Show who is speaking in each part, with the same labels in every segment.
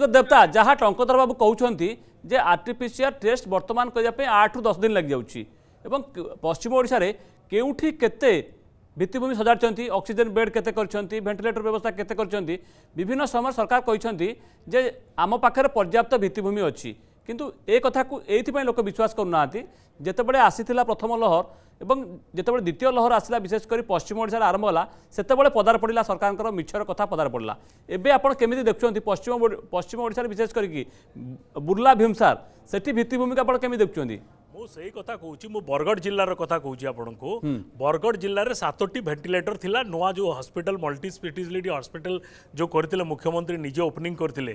Speaker 1: তো দেবতা যা টঙ্কধর বাবু কৌন যে আর্টিফিসিয়াল টেস্ট বর্তমান করা আঠ রু দশ দিন লাগিযাচ্ছি এবং পশ্চিম ওড়শার কেউঠি কেতে ভিত্তিভূমি সজাড়ছেন অক্সিজেন বেড কেতে করছেন ভেন্টিলেটর ব্যবস্থা কেতে করছেন বিভিন্ন সময় সরকার কইছেন যে আম পাখে পর্যাপ্ত ভিত্তিভূমি অছি কিন্তু এ কথা এইপাই লোক বিশ্বাস করু না যেতবে আসি প্রথম লহর এবং যেতবে দ্বিতীয় লহর আসলা বিশেষ করে পশ্চিম ওড়শার আরম্ভ হল সেতবে পদার পড়া সরকার মিছর কথা পদার পড়া এবে আপনার কমিটি দেখছেন পশ্চিম পশ্চিম ওড়শার বিশেষ করি বুর্লা ভীমসার সেটি ভিত্তিভূমিকে আপনার কমিটি দেখছেন
Speaker 2: ମୁଁ ସେଇ କଥା କହୁଛି ମୁଁ ବରଗଡ଼ ଜିଲ୍ଲାର କଥା କହୁଛି ଆପଣଙ୍କୁ ବରଗଡ଼ ଜିଲ୍ଲାରେ ସାତଟି ଭେଣ୍ଟିଲେଟର ଥିଲା ନୂଆ ଯେଉଁ ହସ୍ପିଟାଲ ମଲ୍ଟି ସ୍ପେଶାଲିଟି ହସ୍ପିଟାଲ ଯେଉଁ କରିଥିଲେ ମୁଖ୍ୟମନ୍ତ୍ରୀ ନିଜେ ଓପନିଂ କରିଥିଲେ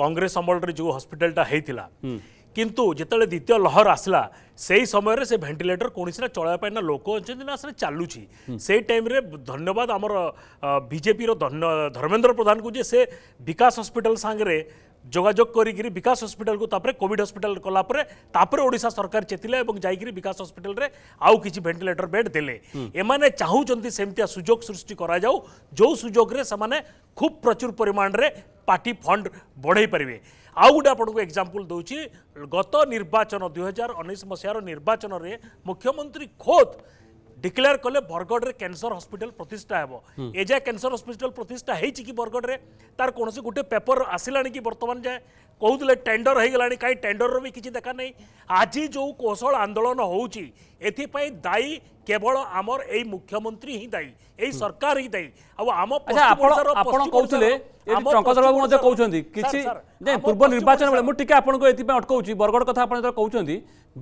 Speaker 2: କଂଗ୍ରେସ ଅମଳରେ ଯେଉଁ ହସ୍ପିଟାଲଟା ହେଇଥିଲା किंतु जिते द्वित लहर आसला से ही समय से भेन्टिलेटर कौन सी चलने ना लोक अच्छे ना से चलुची हम्म। से टाइम धन्यवाद आमर बीजेपी धर्मेन्द्र प्रधान को जे से विकास हस्पिटाल सांगे जोाजोग कर विकास हस्पिटाल को कोविड हस्पिटाल कलापर ओडा सरकार चेतिले और जा विकास हस्पिटाल आउ किसी भेन्टिलेटर बेड देने एमने चाहूँ सेमती सुजोग सृष्टि करो जाऊ जो खूब प्रचुर परिमाण में ପାର୍ଟି ଫଣ୍ଡ ବଢ଼ାଇ ପାରିବେ ଆଉ ଗୋଟେ ଆପଣଙ୍କୁ ଏକ୍ଜାମ୍ପଲ୍ ଦେଉଛି ଗତ ନିର୍ବାଚନ ଦୁଇହଜାର ଉଣେଇଶ ମସିହାର ନିର୍ବାଚନରେ ମୁଖ୍ୟମନ୍ତ୍ରୀ ଖୋଦ୍ ଡିକ୍ଲେୟାର କଲେ ବରଗଡ଼ରେ କ୍ୟାନ୍ସର ହସ୍ପିଟାଲ ପ୍ରତିଷ୍ଠା ହେବ ଏଯାଏ କ୍ୟାନ୍ସର ହସ୍ପିଟାଲ ପ୍ରତିଷ୍ଠା ହେଇଛି କି ବରଗଡ଼ରେ ତାର କୌଣସି ଗୋଟେ ପେପର ଆସିଲାଣି କି ବର୍ତ୍ତମାନ ଯାଏ କହୁଥିଲେ ଟେଣ୍ଡର ହୋଇଗଲାଣି କାହିଁ ଟେଣ୍ଡରର ବି କିଛି ଦେଖା ନାହିଁ ଆଜି ଯେଉଁ କୌଶଳ ଆନ୍ଦୋଳନ ହେଉଛି ଏଥିପାଇଁ ଦାୟୀ କେବଳ ଆମର ଏଇ ମୁଖ୍ୟମନ୍ତ୍ରୀ ହିଁ ଦାୟୀ ଏଇ ସରକାର ହିଁ ଦାୟୀ ଆଉ ଆମ ଆପଣ କହୁଥିଲେ ଟଙ୍କଧରବାବୁ ମଧ୍ୟ କହୁଛନ୍ତି
Speaker 1: କିଛି
Speaker 2: ନାଇଁ ପୂର୍ବ ନିର୍ବାଚନ ବେଳେ
Speaker 1: ମୁଁ ଟିକେ ଆପଣଙ୍କୁ ଏଥିପାଇଁ ଅଟକାଉଛି ବରଗଡ଼ କଥା ଆପଣ ଯେତେବେଳେ କହୁଛନ୍ତି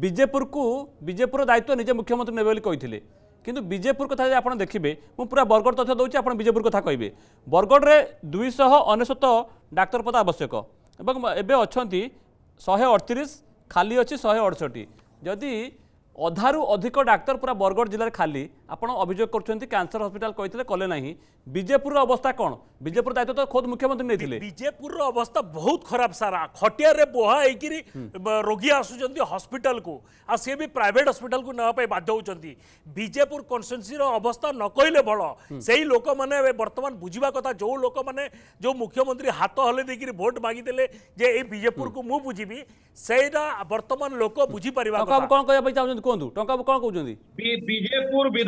Speaker 1: ବିଜେପୁରକୁ ବିଜେପୁର ଦାୟିତ୍ୱ ନିଜେ ମୁଖ୍ୟମନ୍ତ୍ରୀ ନେବେ ବୋଲି କହିଥିଲେ କିନ୍ତୁ ବିଜେପୁର କଥା ଯଦି ଆପଣ ଦେଖିବେ ମୁଁ ପୁରା ବରଗଡ଼ ତଥ୍ୟ ଦେଉଛି ଆପଣ ବିଜେପୁର କଥା କହିବେ ବରଗଡ଼ରେ ଦୁଇଶହ ଅନେଶ୍ୱତ ଡାକ୍ତର ପଦ ଆବଶ୍ୟକ ଏବଂ ଏବେ ଅଛନ୍ତି ଶହେ ଅଠତିରିଶ ଖାଲି ଅଛି ଶହେ ଅଠଷଠି ଯଦି ଅଧାରୁ ଅଧିକ ଡାକ୍ତର ପୁରା ବରଗଡ଼ ଜିଲ୍ଲାରେ ଖାଲି आपत अभोग करसर हस्पिटा कही कले ना विजेपुर अवस्था कौन विजेपुर दायित्व तो खोद मुख्यमंत्री नहीं थे
Speaker 2: विजेपुर अवस्था बहुत खराब सारा खटिया बोहा होकर हम्म। रोगी आसुच्च हस्पिटाल आ सी भी प्राइट हस्पिटाल नाप बाध्य होजेपुर कन्सटेन्सी अवस्था न कहले भल हम्म। से ही लोक मैंने बर्तमान बुझा कथा जो लोक मैंने जो मुख्यमंत्री हाथ हल देकर भोट मागिदे ये को हम्म। मुझ बुझी से बर्तमान लोक बुझीपर टाइम
Speaker 1: कहते कहूँ टाइम कौन कहते
Speaker 3: विजेपुर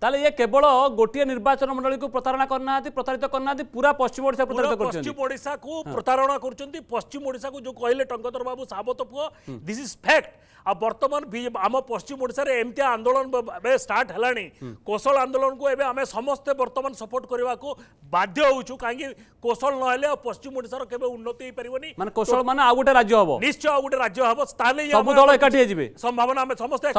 Speaker 1: তাহলে ইয়ে কেবল গোটিয়ে নির্বাচন মন্ডলী প্রতারণা করে না প্রতারিত করে না পুরা পশ্চিম ওড়শা প্রতারিত করছেন পশ্চিম
Speaker 2: ওড়শা কু প্রতারণা করছেন পশ্চিম ওড়শা কু যে কহিলে টঙ্কধর বাবু সাবত পুয় দিস ইজ आ बर्तमान आम पश्चिम ओडार एमती आंदोलन स्टार्ट है कौशल आंदोलन को एवं आम समस्ते बर्तमान सपोर्ट करने को बाध्य कहीं कौशल ना पश्चिम ओडार के उन्नति पारे
Speaker 1: मैं कौशल मान आउ गोटे राज्य हम
Speaker 2: निश्चय आउ गोटे राज्य हम सब एकाठी संभावना समस्त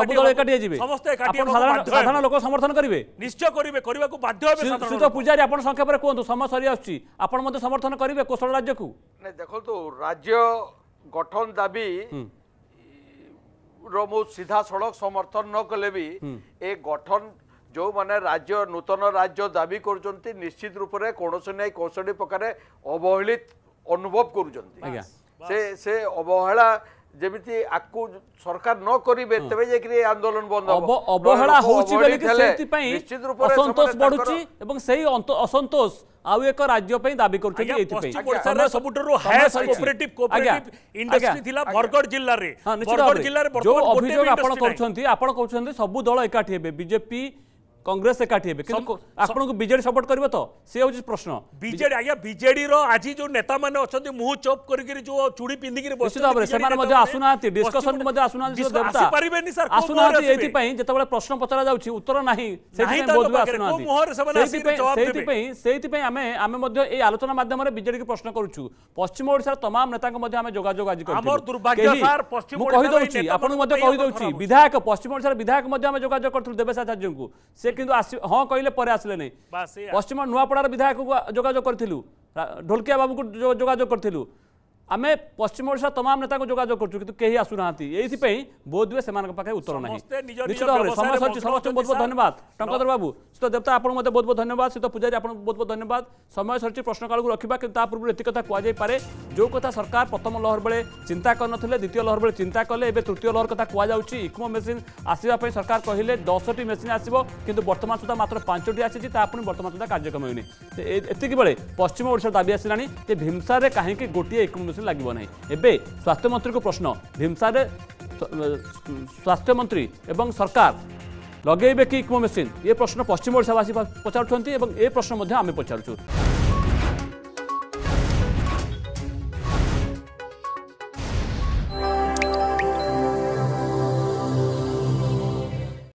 Speaker 2: समस्त साधारण
Speaker 1: लोक समर्थन करेंगे করবে
Speaker 2: নিশ্চয় করবে করা বাধ্য হবে সুত
Speaker 1: পূজারী আপনার সংক্ষেপে কুহতু সময় সরি আসছি আপনার মধ্যে সমর্থন করবে কোশল রাজ্যকু
Speaker 4: দেখন্তু রাজ্য গঠন দাবি ର ମୁଁ ସିଧାସଳଖ ସମର୍ଥନ ନ କଲେ ବି ଏ ଗଠନ ଯେଉଁମାନେ ରାଜ୍ୟ ନୂତନ ରାଜ୍ୟ ଦାବି କରୁଛନ୍ତି ନିଶ୍ଚିତ ରୂପରେ କୌଣସି ନାହିଁ କୌଣସି ପ୍ରକାରେ ଅବହେଳିତ ଅନୁଭବ କରୁଛନ୍ତି
Speaker 2: ସେ
Speaker 4: ସେ ଅବହେଳା ଯେମିତି ଆକୁ ସରକାର ନ କରିବେ ତେବେ ଯାଇକି ଆନ୍ଦୋଳନ ବନ୍ଦ ହବ ଅବହେଳା ହଉଛି ବୋଲିକି ସେଥିପାଇଁ ଅସନ୍ତୋଷ ବଢୁଛି
Speaker 1: ଏବଂ ସେଇ ଅସନ୍ତୋଷ ଆଉ ଏକ ରାଜ୍ୟ ପାଇଁ ଦାବି କରୁଛନ୍ତି ଏଇଥିପାଇଁ ଓଡ଼ିଶାରେ
Speaker 2: ସବୁଠାରୁ ହାଏଷ୍ଟ କୋପରେଟିଭ କୋପରେଟିଭ ଥିଲା ବରଗଡ଼ ଜିଲ୍ଲାରେ ବରଗଡ଼ ଜିଲ୍ଲାରେ ଯୋଉ ଅଭିଯୋଗ ଆପଣ
Speaker 1: କରୁଛନ୍ତି ଆପଣ କହୁଛନ୍ତି ସବୁ ଦଳ ଏକାଠି ହେବେ ବିଜେପି কংগ্রেস একাঠি হবে কিন্তু আপনার বিজেডি সপোর্ট করবে তো সে হচ্ছে প্রশ্ন
Speaker 2: বিজেডি আজ্ঞা বিজেডি আজ যে নেতা মানে অনেক মুহ চোপ করি যে চুড়ি পিধিকি নিশ্চিত ভাবে সে আসু
Speaker 1: না ডিসকসন আসু না
Speaker 2: আসু না
Speaker 1: এইপাই যেতবে প্রশ্ন পচরা যাচ্ছে উত্তর না সেইপাই আমি আমি এই আলোচনা মাধ্যমে বিজেডি কি প্রশ্ন করছু পশ্চিম ওড়শার তমাম নেতা আমি যোগাযোগ আজ
Speaker 2: কহিদি আপনার
Speaker 1: বিধায়ক পশ্চিম ওড়শার বিধায়ক আমি যোগাযোগ করছিল দেবেশ আচার্য সে ସେ କିନ୍ତୁ ଆସି ହଁ କହିଲେ ପରେ ଆସିଲେ
Speaker 2: ନାହିଁ
Speaker 1: ପଶ୍ଚିମ ନୂଆପଡ଼ାର ବିଧାୟକକୁ ଯୋଗାଯୋଗ କରିଥିଲୁ ଢୋଲକିଆ ବାବୁକୁ ଯୋଗାଯୋଗ କରିଥିଲୁ आम पश्चिम ओडा तमाम नेता को जोजोग करूँ आसूना ये बोध हुए पाखे उत्तर ना
Speaker 2: निश्चित भाव में बहुत बहुत
Speaker 1: धन्यवाद टंकधर बाबू सीत देवता आप बहुत बहुत धन्यवाद सीत पूजारी आप बहुत बहुत धन्यवाद समय सर प्रश्न काल को रखा कि पूर्व ये कथा कहुपे जो कथा सरकार प्रथम लहर बेले चिंता कर द्वितीय लहर बेले चिंता कले ए तृतीय लहर कथा कहु इक्मो मेसीन आसवाई सरकार कहले दस टी मेसीन आसो कि बर्तमान सुधा मात्र पांचटी आसी पुणी बर्तमान सुधा कार्यक्रम होनी एति बेले पश्चिम ओडार दाबी आसला भीमसारे कहीं गोटे इक्मो मेसीन କୌଣସି ଲାଗିବ ନାହିଁ ଏବେ ସ୍ୱାସ୍ଥ୍ୟମନ୍ତ୍ରୀଙ୍କ ପ୍ରଶ୍ନ ଭୀମସାରରେ ସ୍ୱାସ୍ଥ୍ୟମନ୍ତ୍ରୀ ଏବଂ ସରକାର ଲଗେଇବେ କି ଇକୋ ମେସିନ୍ ଏ ପ୍ରଶ୍ନ ପଶ୍ଚିମ ଓଡ଼ିଶାବାସୀ ପଚାରୁଛନ୍ତି ଏବଂ ଏ ପ୍ରଶ୍ନ ମଧ୍ୟ ଆମେ ପଚାରୁଛୁ